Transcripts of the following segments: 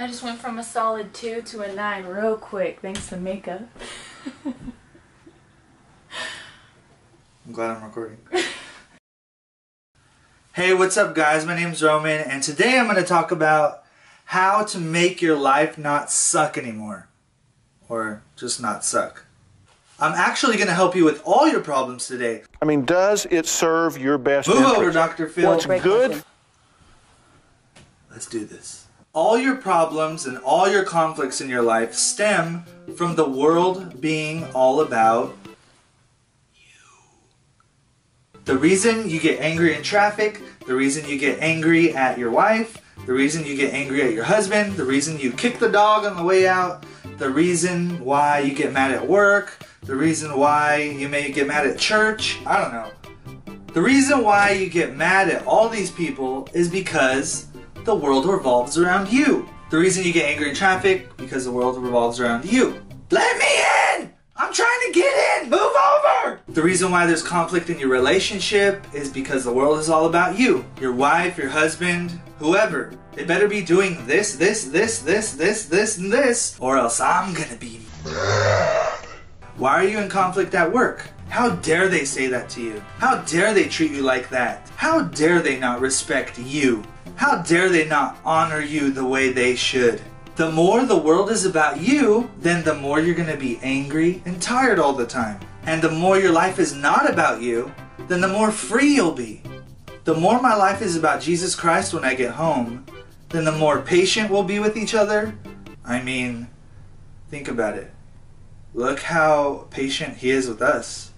I just went from a solid 2 to a 9 real quick thanks to makeup. I'm glad I'm recording. hey, what's up guys? My name's Roman and today I'm going to talk about how to make your life not suck anymore. Or just not suck. I'm actually going to help you with all your problems today. I mean, does it serve your best Move interest? over, Dr. Phil. What's good? Let's do this. All your problems and all your conflicts in your life stem from the world being all about you. The reason you get angry in traffic, the reason you get angry at your wife, the reason you get angry at your husband, the reason you kick the dog on the way out, the reason why you get mad at work, the reason why you may get mad at church, I don't know. The reason why you get mad at all these people is because the world revolves around you. The reason you get angry in traffic, because the world revolves around you. Let me in! I'm trying to get in! Move over! The reason why there's conflict in your relationship is because the world is all about you. Your wife, your husband, whoever. They better be doing this, this, this, this, this, this, and this, or else I'm gonna be why are you in conflict at work? How dare they say that to you? How dare they treat you like that? How dare they not respect you? How dare they not honor you the way they should? The more the world is about you, then the more you're going to be angry and tired all the time. And the more your life is not about you, then the more free you'll be. The more my life is about Jesus Christ when I get home, then the more patient we'll be with each other. I mean, think about it. Look how patient he is with us.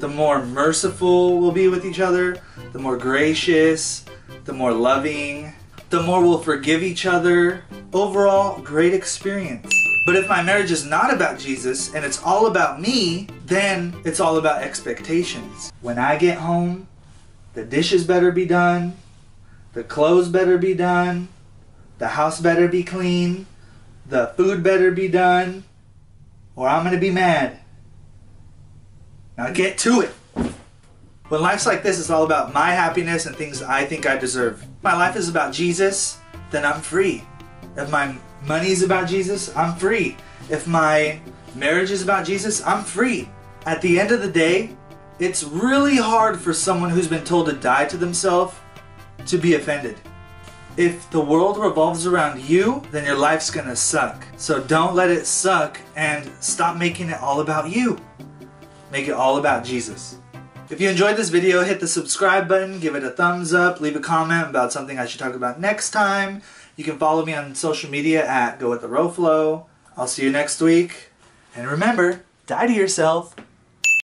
The more merciful we'll be with each other, the more gracious, the more loving, the more we'll forgive each other. Overall, great experience. But if my marriage is not about Jesus and it's all about me, then it's all about expectations. When I get home, the dishes better be done, the clothes better be done, the house better be clean, the food better be done, or I'm gonna be mad. Now get to it. When life's like this, it's all about my happiness and things I think I deserve. My life is about Jesus, then I'm free. If my money's about Jesus, I'm free. If my marriage is about Jesus, I'm free. At the end of the day, it's really hard for someone who's been told to die to themselves to be offended. If the world revolves around you, then your life's gonna suck. So don't let it suck and stop making it all about you. Make it all about Jesus. If you enjoyed this video, hit the subscribe button, give it a thumbs up, leave a comment about something I should talk about next time. You can follow me on social media at Go With The Roflo. I'll see you next week. And remember, die to yourself.